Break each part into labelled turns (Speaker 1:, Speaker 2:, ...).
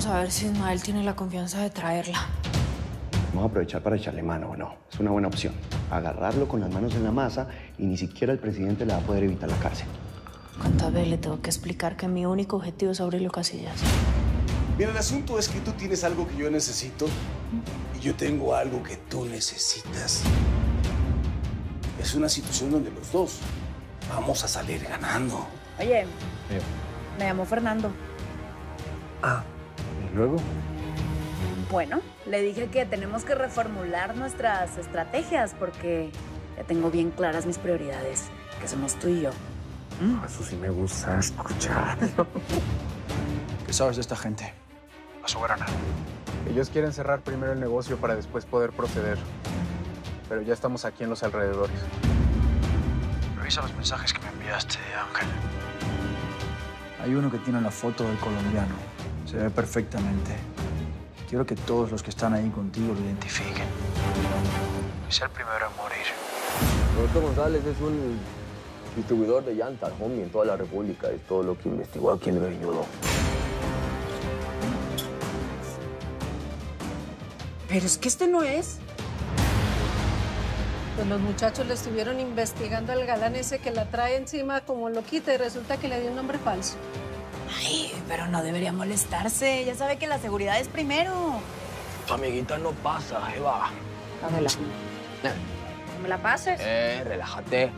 Speaker 1: Vamos a ver si Ismael tiene la confianza de traerla.
Speaker 2: Vamos a aprovechar para echarle mano, ¿o no? Es una buena opción. Agarrarlo con las manos en la masa y ni siquiera el presidente le va a poder evitar la cárcel.
Speaker 1: ¿Cuántas veces le tengo que explicar que mi único objetivo es Aurelio Casillas?
Speaker 3: Mira, el asunto es que tú tienes algo que yo necesito y yo tengo algo que tú necesitas. Es una situación donde los dos vamos a salir ganando.
Speaker 4: Oye, me llamó Fernando.
Speaker 2: Ah, ¿y luego?
Speaker 4: Bueno, le dije que tenemos que reformular nuestras estrategias porque ya tengo bien claras mis prioridades, que somos tú y yo.
Speaker 2: Eso sí me gusta escuchar.
Speaker 5: ¿Qué sabes de esta gente? La soberana.
Speaker 6: Ellos quieren cerrar primero el negocio para después poder proceder. Pero ya estamos aquí en los alrededores.
Speaker 5: Revisa los mensajes que me enviaste, Ángel. Hay uno que tiene la foto del colombiano. Se ve perfectamente. Quiero que todos los que están ahí contigo lo identifiquen. Sea el primero en morir.
Speaker 7: Roberto González es un distribuidor de llantas, homie, en toda la República. Es todo lo que investigó aquí en Belludo.
Speaker 8: Pero es que este no es. Pues los muchachos le estuvieron investigando al galán ese que la trae encima como loquita y resulta que le dio un nombre falso.
Speaker 4: Ay, pero no debería molestarse. Ya sabe que la seguridad es primero.
Speaker 7: Tu amiguita no pasa, Eva.
Speaker 4: Dámela. No me la pases.
Speaker 7: Eh, relájate.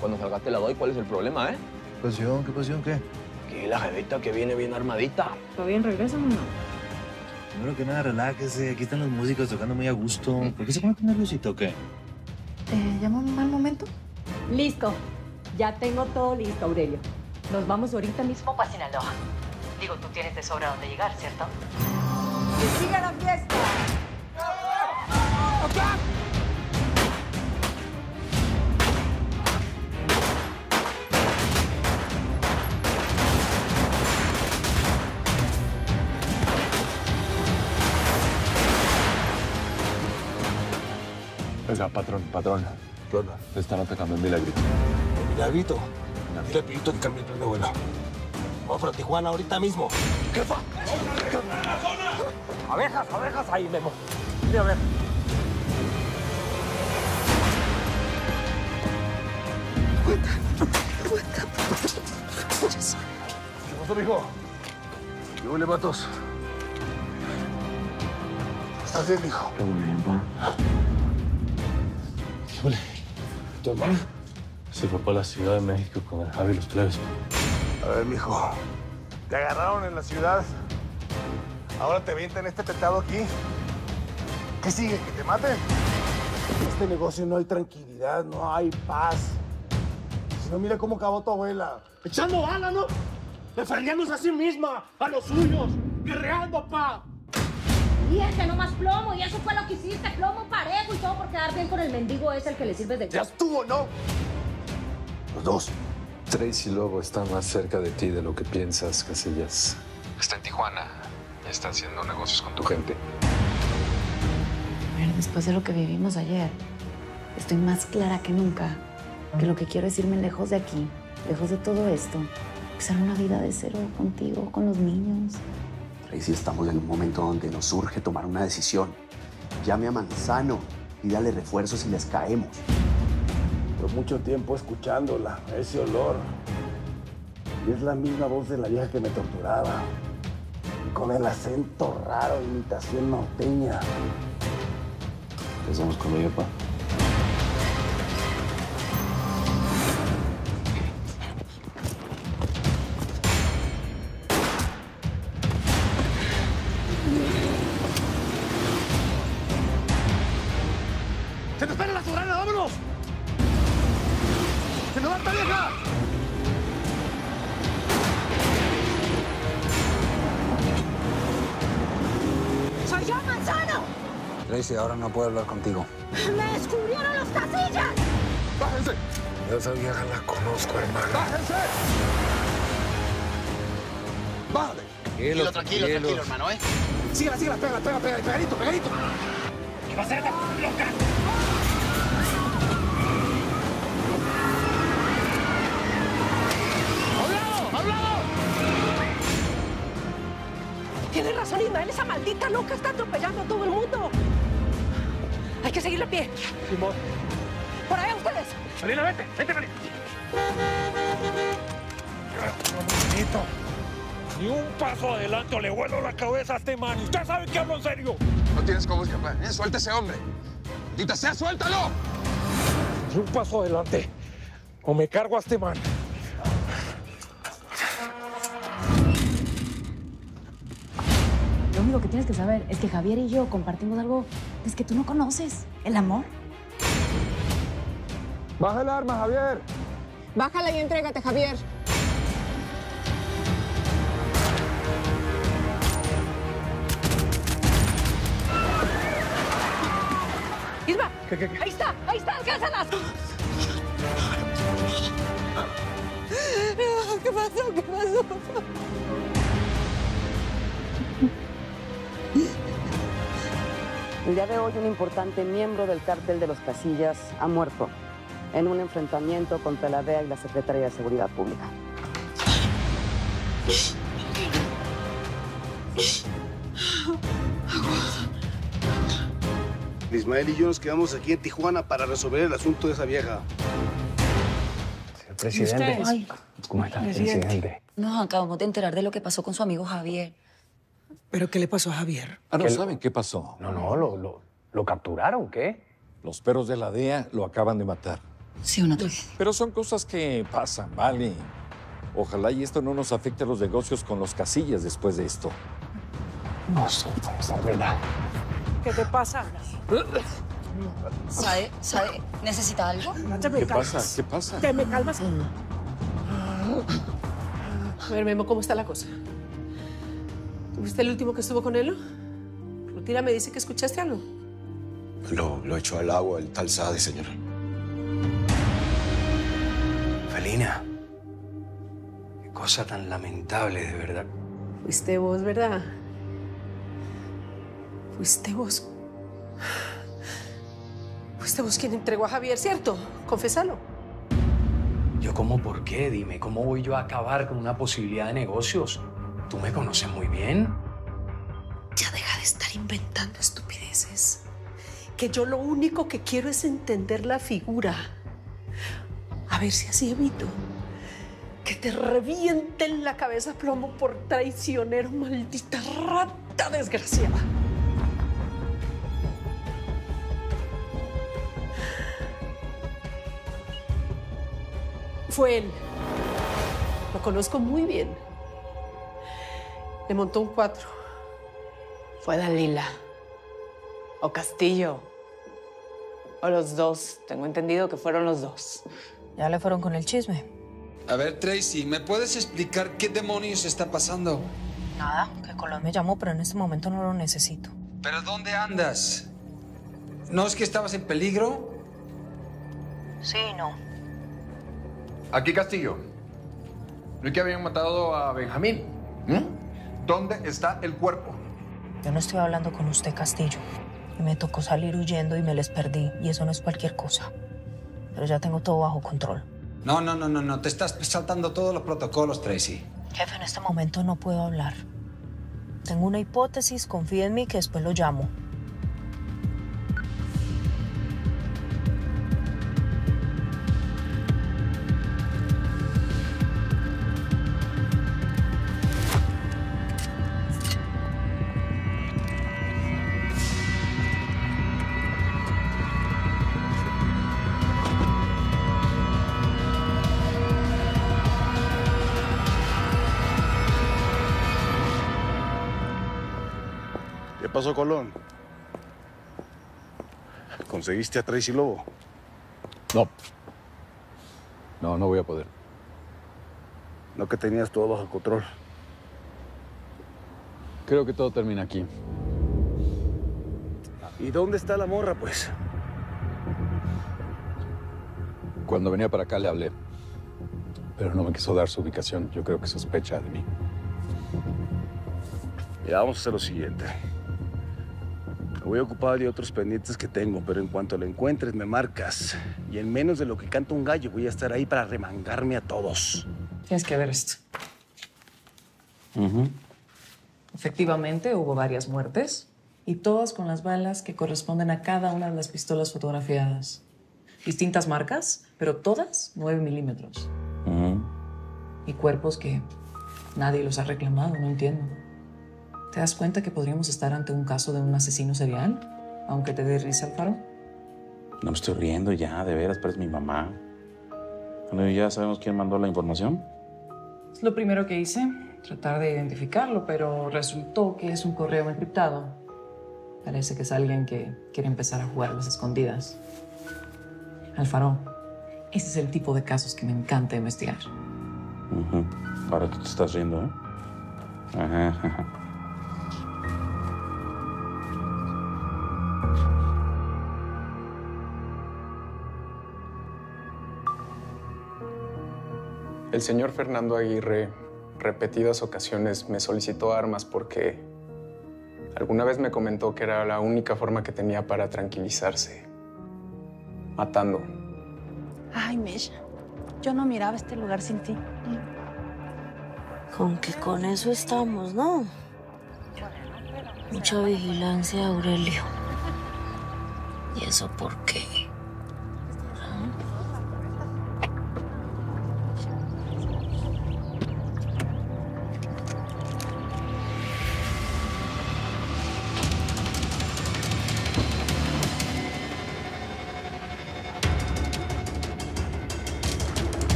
Speaker 7: Cuando salgas te la doy, ¿cuál es el problema, eh?
Speaker 5: ¿Qué pasión? ¿Qué pasión? ¿Qué?
Speaker 7: Aquí la jevita que viene bien armadita.
Speaker 4: ¿Todo bien? ¿Regresan o no?
Speaker 5: Primero que nada, relájese. Aquí están los músicos tocando muy a gusto. ¿Por qué se pone tan nerviosito o qué?
Speaker 4: ¿Te llamo en un mal momento?
Speaker 9: Listo. Ya tengo todo listo, Aurelio. Nos vamos ahorita mismo para Sinaloa. Digo, tú tienes de sobra dónde llegar, ¿cierto?
Speaker 8: ¡Que siga la fiesta!
Speaker 10: Oiga, patrón, patrón.
Speaker 7: ¿Qué onda?
Speaker 10: Te están atacando en Milagrito.
Speaker 3: Milagrito, dile a Pilito que cambie el plan de vuelo. Para Tijuana ahorita mismo.
Speaker 7: ¡Jefa! Abejas, abejas ahí, Memo. Mira, a ver.
Speaker 3: ¿Qué pasó, mijo? ¿Qué huele, matos? ¿Estás bien, mijo?
Speaker 10: Todo bien, pa.
Speaker 3: ¿Qué huele? ¿Tu hermana?
Speaker 10: Se fue para la Ciudad de México con el Javi y los plebes.
Speaker 3: A ver, mijo. Te agarraron en la ciudad. Ahora te avientan este petado aquí. ¿Qué sigue? ¿Que te maten? En este negocio no hay tranquilidad, no hay paz. Si no, mira cómo acabó tu abuela. Echando bala, ¿no? Defendiéndose a sí misma, a los suyos, guerreando, pa.
Speaker 9: Y ese no más plomo, y eso fue lo que hiciste, plomo parejo y todo por quedar bien con el mendigo ese el que le sirves de...
Speaker 3: Ya estuvo, ¿no? Los dos.
Speaker 10: Tracy Lobo está más cerca de ti de lo que piensas, Casillas.
Speaker 5: Está en Tijuana. Y está haciendo negocios con tu gente.
Speaker 4: Pero después de lo que vivimos ayer, estoy más clara que nunca que lo que quiero es irme lejos de aquí, lejos de todo esto. Empezar una vida de cero contigo, con los niños.
Speaker 2: Tracy, estamos en un momento donde nos surge tomar una decisión. Llame a Manzano y dale refuerzos si les caemos.
Speaker 3: Por mucho tiempo escuchándola, ese olor. Y es la misma voz de la vieja que me torturaba. Y con el acento raro, imitación norteña.
Speaker 10: ¿Qué hacemos con ella, pa?
Speaker 3: ¡Se nos va esta vieja!
Speaker 8: ¡Soy yo, Manzano!
Speaker 5: Tracy, ahora no puedo hablar contigo.
Speaker 8: ¡Me descubrieron los casillas!
Speaker 3: ¡Bájense!
Speaker 10: Yo esa vieja la conozco, hermano.
Speaker 3: ¡Bájense! ¡Bájale!
Speaker 5: Tranquilo, tranquilo, tranquilo,
Speaker 3: hermano, ¿eh? Síguela, síguela, pégala, pégala, pegadito, pegadito. ¿Qué va a ser loca?
Speaker 8: Ismael. Esa maldita loca está atropellando a todo el mundo. Hay que seguirle a pie.
Speaker 3: Simón.
Speaker 8: Por allá ustedes.
Speaker 3: Marina, vete, vete, Marina.
Speaker 11: Bonito. Ni un paso adelante o le vuelo la cabeza a este man. ¿Usted sabe que hablo en serio?
Speaker 12: No tienes cómo escapar, ¿eh? Suelta a ese hombre. ¡Dita sea, suéltalo!
Speaker 11: Ni un paso adelante o me cargo a este man.
Speaker 4: Lo único que tienes que saber es que Javier y yo compartimos algo es que tú no conoces, el amor.
Speaker 3: Baja el arma, Javier.
Speaker 13: Bájala y entrégate, Javier.
Speaker 8: Isma, ahí está, ahí está, alcánzalas. ¿Qué pasó? ¿Qué pasó?
Speaker 14: El día de hoy un importante miembro del cártel de los Casillas ha muerto en un enfrentamiento contra la DEA y la Secretaría de Seguridad Pública.
Speaker 3: Ismael y yo nos quedamos aquí en Tijuana para resolver el asunto de esa vieja.
Speaker 2: Presidente.
Speaker 4: Ay,
Speaker 2: ¿Cómo está,
Speaker 4: Presidente.
Speaker 2: presidente?
Speaker 4: Nos acabamos de enterar de lo que pasó con su amigo Javier.
Speaker 15: ¿Pero qué le pasó a Javier?
Speaker 16: Ah, ¿no saben qué pasó?
Speaker 2: No, no, lo, lo, lo capturaron, ¿qué?
Speaker 16: Los perros de la DEA lo acaban de matar.
Speaker 4: Sí, una tragedia.
Speaker 16: Pero son cosas que pasan, ¿vale? Ojalá y esto no nos afecte a los negocios con los casillas después de esto.
Speaker 2: No, eso puede ser verdad.
Speaker 8: ¿Qué te pasa?
Speaker 4: ¿Sabe? ¿Sabe? ¿Necesita algo?
Speaker 16: ¿Qué pasa? ¿Qué pasa?
Speaker 8: ¿Te me calmas? A ver, Memo, ¿cómo está la cosa? ¿Tú fuiste el último que estuvo con él? Rutina me dice que escuchaste algo.
Speaker 12: Lo, lo echó al agua el tal Sade, señora.
Speaker 17: Felina. Qué cosa tan lamentable, de verdad.
Speaker 8: Fuiste vos, ¿verdad? Fuiste vos. Fuiste vos quien entregó a Javier, ¿cierto? Confésalo.
Speaker 17: Yo, ¿cómo por qué? Dime, ¿cómo voy yo a acabar con una posibilidad de negocios? Tú me conoces muy bien.
Speaker 8: Ya deja de estar inventando estupideces. Que yo lo único que quiero es entender la figura. A ver si así evito que te revienten la cabeza plomo por traicionero, maldita rata desgraciada. Fue él. Lo conozco muy bien. Le montó un cuatro.
Speaker 18: Fue Dalila. O Castillo. O los dos. Tengo entendido que fueron los dos.
Speaker 1: Ya le fueron con el chisme.
Speaker 19: A ver, Tracy, ¿me puedes explicar qué demonios está pasando?
Speaker 1: Nada, que Colón me llamó, pero en este momento no lo necesito.
Speaker 19: ¿Pero dónde andas? ¿No es que estabas en peligro?
Speaker 1: Sí, no.
Speaker 12: Aquí Castillo. ¿No es que habían matado a Benjamín? ¿Mm? ¿Dónde está el cuerpo?
Speaker 1: Yo no estoy hablando con usted, Castillo. Y me tocó salir huyendo y me les perdí. Y eso no es cualquier cosa. Pero ya tengo todo bajo control.
Speaker 19: No, no, no, no, no. Te estás saltando todos los protocolos, Tracy.
Speaker 1: Jefe, en este momento no puedo hablar. Tengo una hipótesis, confíe en mí que después lo llamo.
Speaker 3: Pasó, Colón? ¿Conseguiste a Tracy Lobo?
Speaker 10: No. No, no voy a poder.
Speaker 3: No que tenías todo bajo control.
Speaker 10: Creo que todo termina aquí.
Speaker 3: ¿Y dónde está la morra, pues?
Speaker 10: Cuando venía para acá le hablé. Pero no me quiso dar su ubicación. Yo creo que sospecha de mí.
Speaker 3: Ya vamos a hacer lo siguiente. Me voy a ocupar de otros pendientes que tengo, pero en cuanto lo encuentres me marcas. Y en menos de lo que canta un gallo voy a estar ahí para remangarme a todos.
Speaker 18: Tienes que ver esto.
Speaker 20: Efectivamente, hubo varias muertes y todas con las balas que corresponden a cada una de las pistolas fotografiadas. Distintas marcas, pero todas 9 milímetros. Y cuerpos que nadie los ha reclamado, no entiendo. ¿Te das cuenta que podríamos estar ante un caso de un asesino serial? Aunque te dé risa, Alfaro.
Speaker 21: No me estoy riendo ya, de veras, pero es mi mamá. Bueno, ¿y ya sabemos quién mandó la información.
Speaker 20: Es lo primero que hice, tratar de identificarlo, pero resultó que es un correo encriptado. Parece que es alguien que quiere empezar a jugar a las escondidas. Alfaro, ese es el tipo de casos que me encanta investigar.
Speaker 21: Ahora tú te estás riendo, ¿eh? Ajá, ajá.
Speaker 6: El señor Fernando Aguirre repetidas ocasiones me solicitó armas porque alguna vez me comentó que era la única forma que tenía para tranquilizarse. Matando.
Speaker 22: Ay, Mesha, yo no miraba este lugar sin ti.
Speaker 1: Con que con eso estamos, ¿no? Mucha vigilancia, Aurelio. ¿Y eso por qué?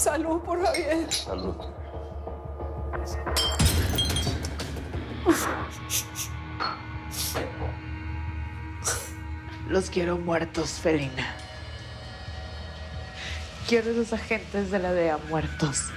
Speaker 22: Salud por Javier.
Speaker 21: Salud.
Speaker 18: Los quiero muertos, Felina. Quiero a esos agentes de la DEA muertos.